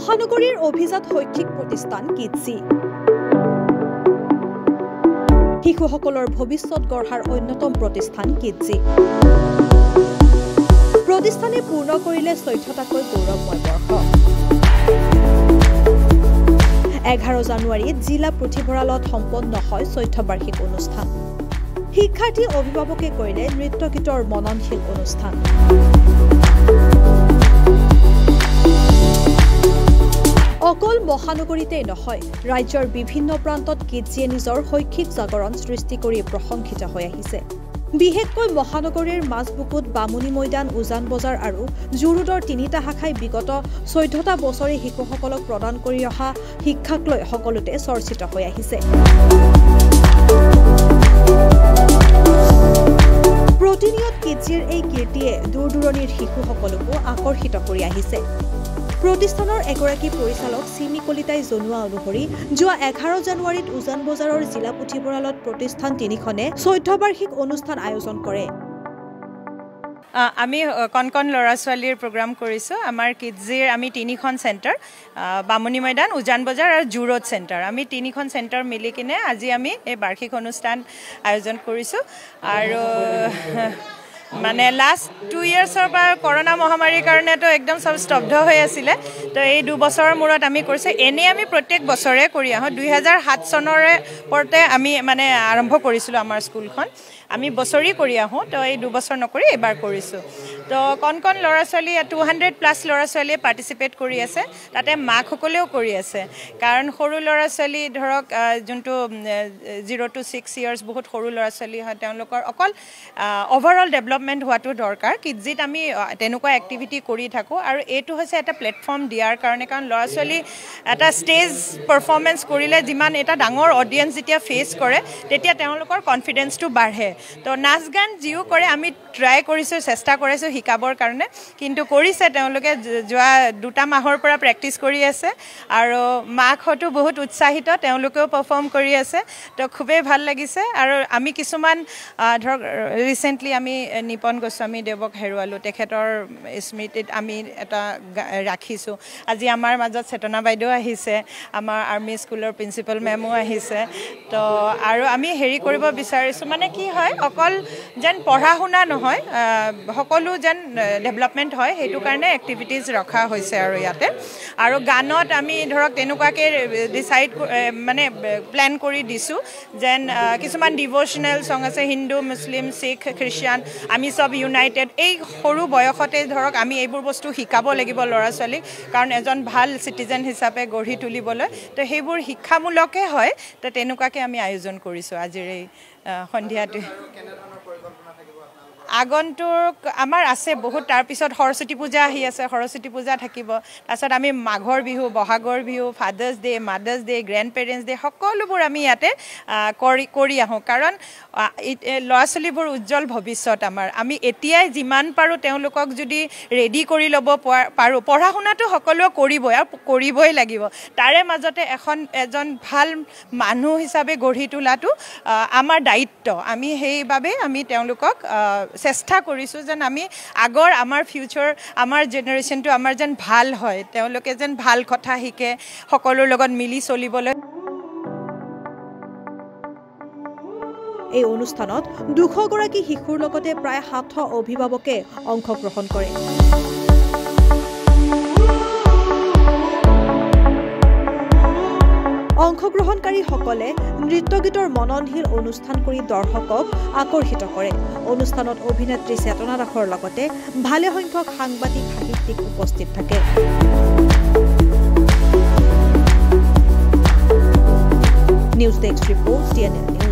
মহানগৰীৰ অভিজাত শৈক্ষিক প্ৰতিষ্ঠান কিটজি শিশুসকলৰ ভৱিষ্যত গঢ়াৰ অন্যতম প্ৰতিষ্ঠান কিটজি প্ৰতিষ্ঠানে পূৰ্ণ কৰিলে চৈধ্যটাকৈ গৌৰৱময় বৰ্ষ। এঘাৰ জানুৱাৰীত জিলা পুথিভঁৰালত সম্পন্ন হয় চৈধ্য বাৰ্ষিক অনুষ্ঠান। শিক্ষাৰ্থী অভিভাৱকে কৰিলে নৃত্য গীতৰ মননশীল অনুষ্ঠান। অকল মহানগৰীতেই নহয় ৰাজ্যৰ বিভিন্ন প্ৰান্তত কিডজিয়ে নিজৰ শৈক্ষিক জাগৰণ সৃষ্টি কৰি প্ৰশংসিত হৈ আহিছে। বিশেষকৈ মহানগৰীৰ মাজবুকুত বামুণী মৈদান উজান বজাৰ আৰু জুৰুডৰ তিনিটা শাখাই বিগত চৈধ্যটা বছৰে শিশুসকলক প্ৰদান কৰি অহা শিক্ষাক লৈ সকলোতে চৰ্চিত হৈ আহিছে। প্ৰতিনিয়ত কিডজিৰ এই কীৰ্তিয়ে দূৰ দূৰণিৰ শিশুসকলকো আকৰ্ষিত কৰি আহিছে। প্ৰতিষ্ঠানৰ এগৰাকী পৰিচালক চিমি কলিতাই জনোৱা অনুসৰি যোৱা এঘাৰ জানুৱাৰীত উজান বজাৰৰ জিলা পুথিভঁৰালত প্ৰতিষ্ঠান তিনিখনে চৈধ্য বাৰ্ষিক অনুষ্ঠান আয়োজন কৰে। আমি কণ কণ ল'ৰা ছোৱালীৰ প্ৰগ্ৰাম কৰিছোঁ। আমাৰ কিডজিৰ আমি তিনিখন চেণ্টাৰ। বামুণী মৈদান উজান বজাৰ আৰু জুৰোড চেণ্টাৰ। আমি তিনিখন চেণ্টাৰ মিলি কিনে আজি আমি এই বাৰ্ষিক অনুষ্ঠান আয়োজন কৰিছোঁ। আৰু মানে লাষ্ট টু ইয়েৰ্ছৰ পৰা কৰোণা মহামাৰীৰ কাৰণেতো একদম চব স্তব্ধ হৈ আছিলে। তো এই দুবছৰৰ মূৰত আমি কৰিছোঁ। এনেই আমি প্ৰত্যেক বছৰে কৰি আহোঁ। দুহেজাৰ সাত চনৰে পৰতে আমি মানে আৰম্ভ কৰিছিলোঁ আমাৰ স্কুলখন। আমি বছৰি কৰি আহোঁ। তো এই দুবছৰ নকৰি এইবাৰ কৰিছোঁ। তো কণ কণ ল'ৰা ছোৱালী টু হাণ্ড্ৰেড প্লাছ ল'ৰা ছোৱালীয়ে পাৰ্টিচিপেট কৰি আছে। তাতে মাকসকলেও কৰি আছে। কাৰণ সৰু ল'ৰা ছোৱালী ধৰক যোনটো জিৰ' টু ছিক্স ইয়াৰ্ছ বহুত সৰু ল'ৰা ছোৱালী হয় তেওঁলোকৰ অকল অভাৰঅল ডেভেলপমেণ্ট হোৱাটো দৰকাৰ। কিডজিত আমি তেনেকুৱা এক্টিভিটি কৰি থাকোঁ। আৰু এইটো হৈছে এটা প্লেটফৰ্ম দিয়াৰ কাৰণে। কাৰণ ল'ৰা ছোৱালী এটা ষ্টেজ পাৰফৰ্মেঞ্চ কৰিলে যিমান এটা ডাঙৰ অডিয়েঞ্চ যেতিয়া ফেচ কৰে তেতিয়া তেওঁলোকৰ কনফিডেঞ্চটো বাঢ়ে। তো নাচ গান যিও কৰে আমি ট্ৰাই কৰিছোঁ চেষ্টা কৰিছোঁ শিকাবৰ কাৰণে। কিন্তু কৰিছে তেওঁলোকে যোৱা দুটা মাহৰ পৰা প্ৰেক্টিচ কৰি আছে। আৰু মাকহঁতো বহুত উৎসাহিত তেওঁলোকেও পাৰফৰ্ম কৰি আছে। তো খুবেই ভাল লাগিছে। আৰু আমি কিছুমান ধৰক ৰিচেণ্টলি আমি নিপন গোস্বামী দেৱক হেৰুৱালোঁ। তেখেতৰ স্মৃতিত আমি এটা ৰাখিছোঁ। আজি আমাৰ মাজত চেতনা বাইদেউ আহিছে। আমাৰ আৰ্মি স্কুলৰ প্ৰিন্সিপাল মেমো আহিছে। তো আৰু আমি হেৰি কৰিব বিচাৰিছোঁ মানে কি হয় অকল যেন পঢ়া শুনা নহয় সকলো যেন ডেভেলপমেণ্ট হয় সেইটো কাৰণে এক্টিভিটিজ ৰখা হৈছে আৰু ইয়াতে। আৰু গানত আমি ধৰক তেনেকুৱাকৈ ডিচাইড মানে প্লেন কৰি দিছোঁ যেন কিছুমান ডিভ'চনেল চং আছে হিন্দু মুছলিম শিখ খ্ৰীষ্টিয়ান আমি চব ইউনাইটেড এই সৰু বয়সতে ধৰক আমি এইবোৰ বস্তু শিকাব লাগিব ল'ৰা ছোৱালীক কাৰণ এজন ভাল চিটিজেন হিচাপে গঢ়ি তুলিবলৈ। তো সেইবোৰ শিক্ষামূলকে হয় তো তেনেকুৱাকৈ আমি আয়োজন কৰিছোঁ আজিৰ এই সন্ধিয়াটো আগন্তুক আমাৰ আছে বহুত তাৰপিছত সৰস্বতী পূজা আহি আছে সৰস্বতী পূজা থাকিব। তাৰপিছত আমি মাঘৰ বিহু বহাগৰ Bihu fathers day' mothers day' grand parents day' সকলোবোৰ আমি ইয়াতে কৰি কৰি আহোঁ। কাৰণ ল'ৰা ছোৱালীবোৰ উজ্জ্বল ভৱিষ্যত আমাৰ। আমি এতিয়াই যিমান পাৰোঁ তেওঁলোকক যদি ৰেডি কৰি ল'ব পাৰোঁ পঢ়া শুনাটো সকলোৱে কৰিবই আৰু কৰিবই লাগিব। তাৰে মাজতে এখন এজন ভাল মানুহ হিচাপে গঢ়ি তোলাটো আমাৰ দায়িত্ব। আমি সেইবাবে আমি তেওঁলোকক চেষ্টা কৰিছোঁ যেন আমি আগৰ আমাৰ ফিউচাৰ আমাৰ জেনেৰেশ্যনটো আমাৰ যেন ভাল হয় তেওঁলোকে যেন ভাল কথা শিকে সকলোৰ লগত মিলি চলিবলৈ। এই অনুষ্ঠানত দুশগৰাকী শিশুৰ লগতে প্ৰায় সাতশ অভিভাৱকে অংশগ্ৰহণ কৰে। অংশগ্ৰহণকাৰীসকলে নৃত্য গীতৰ মননশীল অনুষ্ঠান কৰি দৰ্শকক আকৰ্ষিত কৰে। অনুষ্ঠানত অভিনেত্ৰী চেতনা দাসৰ লগতে ভালেসংখ্যক সাংবাদিক সাহিত্যিক উপস্থিত থাকে। News desk report D N L